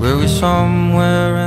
Were we somewhere